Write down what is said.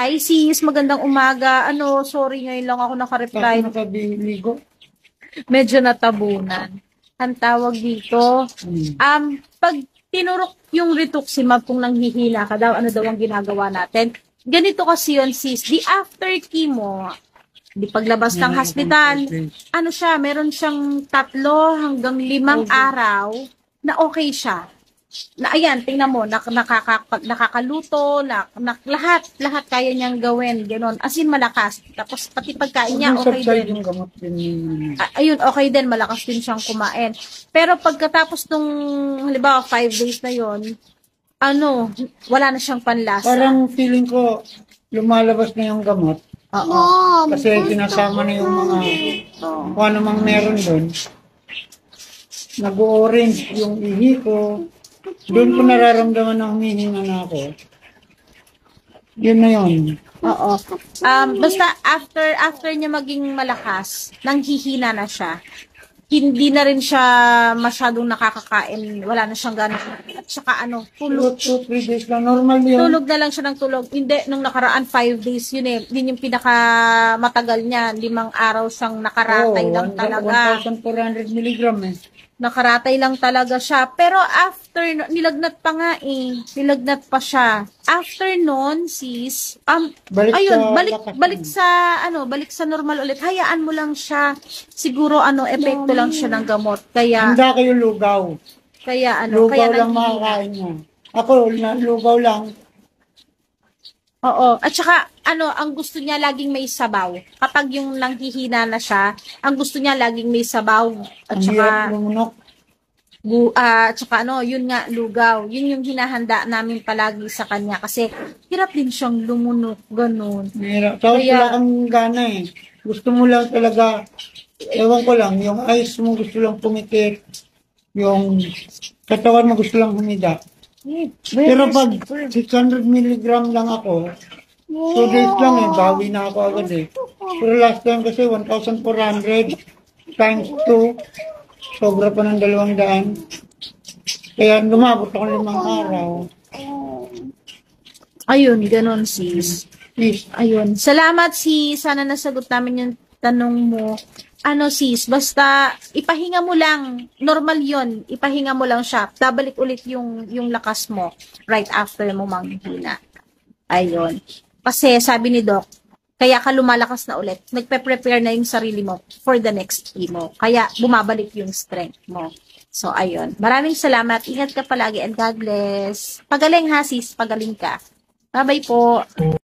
Hi sis, magandang umaga. Ano, sorry ngayon lang ako nakareply. Bakit nakabiligo? Medyo natabunan. Ang tawag dito, Hmm. um, pag tinurok yung rituximab kung nanghihina ka daw, ano daw ang ginagawa natin? Ganito kasi yun sis, di after chemo, di paglabas ng hospital, ano siya, meron siyang tatlo hanggang limang araw na okay siya. Na ayan, tingnan mo, nak nakaka, nakakaluto, nak, nak, lahat, lahat kaya niyang gawin, gano'n. As in, malakas. Tapos, pati pagkain niya, okay din. A- ayun, okay din, malakas din siyang kumain. Pero pagkatapos nung, halimbawa, five days na yon ano, wala na siyang panlasa. Parang feeling ko, lumalabas na yung gamot. Oo. Kasi sinasama na yung mga, kung ano mang meron doon. Nag-orange yung ihi ko. Doon ko nararamdaman na humihinga na ako. Yun na yun. Oo. Um, basta after after niya maging malakas, nanghihina na siya. Hindi na rin siya masyadong nakakakain. Wala na siyang gana. At saka ano, tulog. Two, two, three days lang. Normal yun. Tulog na lang siya ng tulog. Hindi, nung nakaraan, five days yun eh. Yun yung pinaka matagal niya. Limang araw siyang nakaratay lang talaga. 1,400 milligram eh. Nakaratay lang talaga siya. Pero after, nilagnat pa nga eh. Nilagnat pa siya. After nun, sis, um, Balik ayun, sa balik, lakas balik sa, ano, balik sa normal ulit. Hayaan mo lang siya. Siguro, ano, epekto lang siya ng gamot. Kaya, Handa kayo lugaw. kaya, ano, Lugaw kaya lang nanghihina. makakain niya. Ako, na, lugaw lang. Oo. At saka, ano, ang gusto niya laging may sabaw. Kapag yung nanghihina na siya, ang gusto niya laging may sabaw. At Ang saka, hirap lumunok. gu, ah, at saka ano, yun nga, lugaw. Yun yung hinahanda namin palagi sa kanya. Kasi, hirap din siyang lumunok, ganun. Mahirap. Tapos Kaya- wala kang gana eh. Gusto mo lang talaga, ewan ko lang, yung eyes mo gusto lang pumikit. Yung katawan mo gusto lang humida. Pero pag 600 milligram lang ako, 2 days lang eh, bawi na ako agad eh. Pero last time kasi 1,400 times 2, sobra pa ng dalawang daan. Kaya lumabot ako limang araw. Ayun, ganun sis. Please, Ayun. Salamat sis. Sana nasagot namin yung tanong mo. Ano sis, basta ipahinga mo lang. Normal yon Ipahinga mo lang siya. Babalik ulit yung, yung lakas mo right after mo manghina. Ayun. Kasi sabi ni Doc, kaya ka lumalakas na ulit. Nagpe-prepare na yung sarili mo for the next chemo. Kaya bumabalik yung strength mo. So, ayun. Maraming salamat. Ingat ka palagi and God bless. Pagaling ha sis, pagaling ka. Bye-bye po.